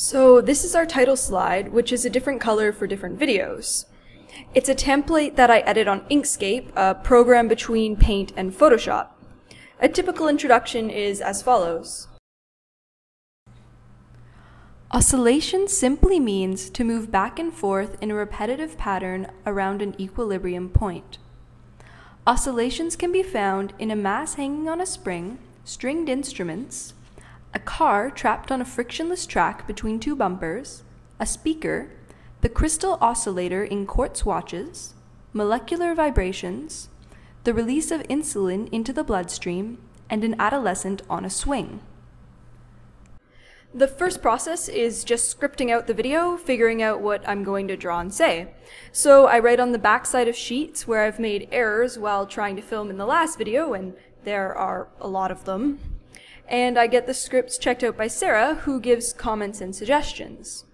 So this is our title slide, which is a different color for different videos. It's a template that I edit on Inkscape, a program between Paint and Photoshop. A typical introduction is as follows. Oscillation simply means to move back and forth in a repetitive pattern around an equilibrium point. Oscillations can be found in a mass hanging on a spring, stringed instruments, a car trapped on a frictionless track between two bumpers, a speaker, the crystal oscillator in quartz watches, molecular vibrations, the release of insulin into the bloodstream, and an adolescent on a swing. The first process is just scripting out the video, figuring out what I'm going to draw and say. So I write on the backside of sheets where I've made errors while trying to film in the last video, and there are a lot of them and I get the scripts checked out by Sarah, who gives comments and suggestions.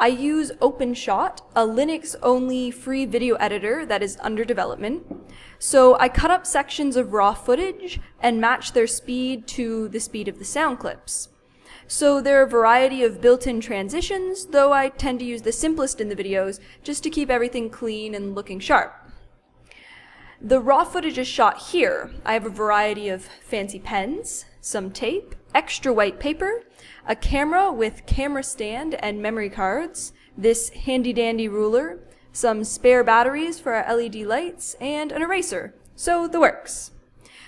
I use OpenShot, a Linux-only free video editor that is under development. So I cut up sections of raw footage and match their speed to the speed of the sound clips. So there are a variety of built-in transitions, though I tend to use the simplest in the videos just to keep everything clean and looking sharp. The raw footage is shot here. I have a variety of fancy pens, some tape, extra white paper, a camera with camera stand and memory cards, this handy dandy ruler, some spare batteries for our LED lights, and an eraser. So the works.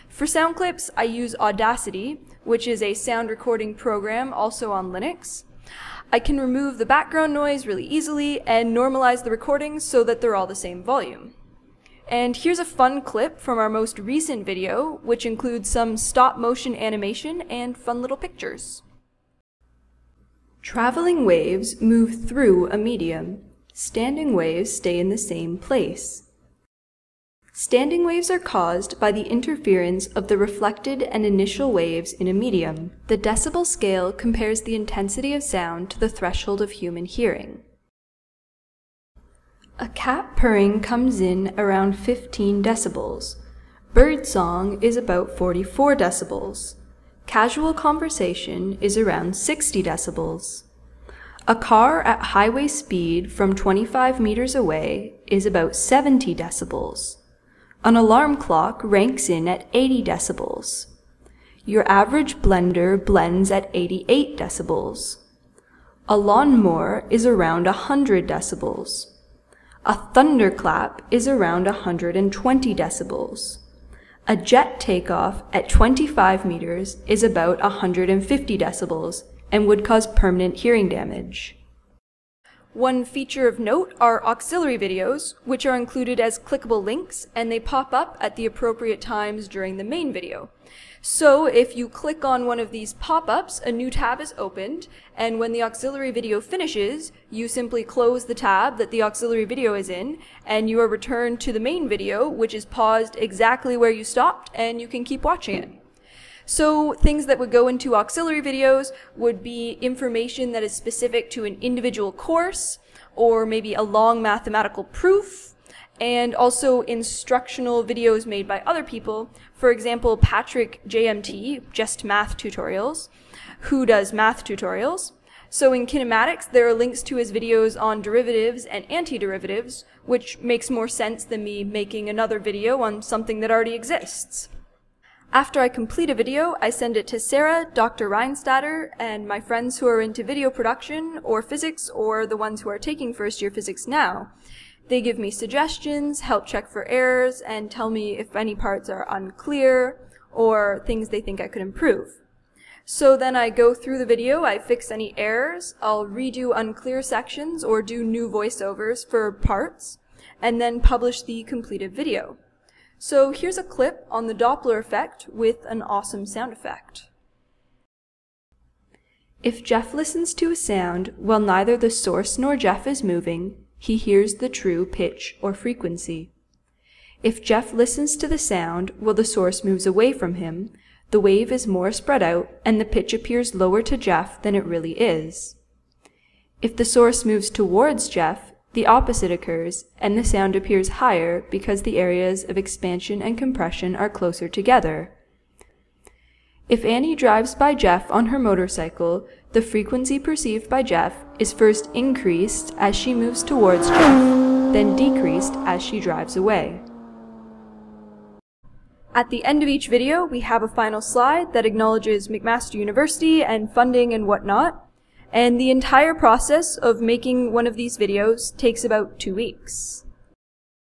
For sound clips, I use Audacity, which is a sound recording program also on Linux. I can remove the background noise really easily and normalize the recordings so that they're all the same volume. And here's a fun clip from our most recent video, which includes some stop motion animation and fun little pictures. Traveling waves move through a medium. Standing waves stay in the same place. Standing waves are caused by the interference of the reflected and initial waves in a medium. The decibel scale compares the intensity of sound to the threshold of human hearing. A cat purring comes in around 15 decibels. Bird song is about 44 decibels. Casual conversation is around 60 decibels. A car at highway speed from 25 meters away is about 70 decibels. An alarm clock ranks in at 80 decibels. Your average blender blends at 88 decibels. A lawnmower is around 100 decibels. A thunderclap is around 120 decibels. A jet takeoff at 25 meters is about 150 decibels and would cause permanent hearing damage. One feature of note are auxiliary videos, which are included as clickable links and they pop up at the appropriate times during the main video. So if you click on one of these pop-ups, a new tab is opened, and when the auxiliary video finishes, you simply close the tab that the auxiliary video is in, and you are returned to the main video, which is paused exactly where you stopped, and you can keep watching it. So things that would go into auxiliary videos would be information that is specific to an individual course, or maybe a long mathematical proof, and also instructional videos made by other people. For example, Patrick JMT, Just Math Tutorials, who does math tutorials. So in kinematics, there are links to his videos on derivatives and antiderivatives, which makes more sense than me making another video on something that already exists. After I complete a video, I send it to Sarah, Dr. Rheinstadter, and my friends who are into video production or physics or the ones who are taking first year physics now. They give me suggestions, help check for errors, and tell me if any parts are unclear or things they think I could improve. So then I go through the video, I fix any errors, I'll redo unclear sections or do new voiceovers for parts, and then publish the completed video. So here's a clip on the Doppler effect with an awesome sound effect. If Jeff listens to a sound while neither the source nor Jeff is moving, he hears the true pitch or frequency. If Jeff listens to the sound while the source moves away from him, the wave is more spread out and the pitch appears lower to Jeff than it really is. If the source moves towards Jeff, the opposite occurs and the sound appears higher because the areas of expansion and compression are closer together. If Annie drives by Jeff on her motorcycle, The frequency perceived by Jeff is first increased as she moves towards Jeff, then decreased as she drives away. At the end of each video, we have a final slide that acknowledges McMaster University and funding and whatnot. And the entire process of making one of these videos takes about two weeks.